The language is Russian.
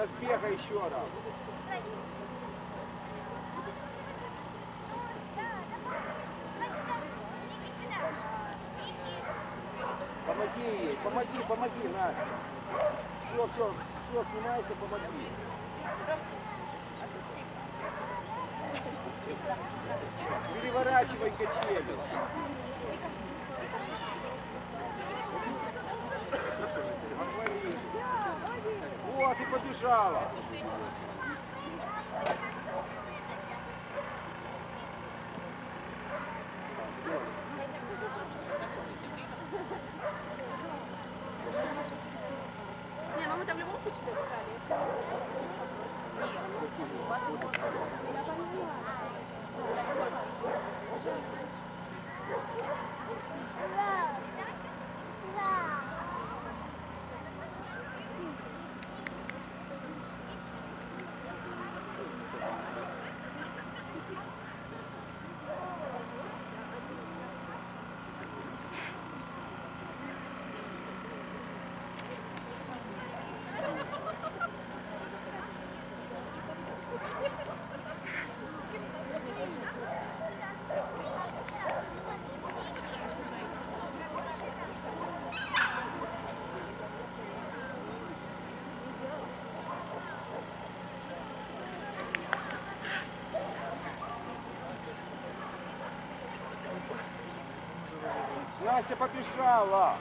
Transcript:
разбега еще раз. Помоги ей, помоги, помоги, Настя. Все, все, все, снимайся, помоги. Переворачивай качели. Побежала. Не, ну мы там в любом случае добежали. Настя побежала.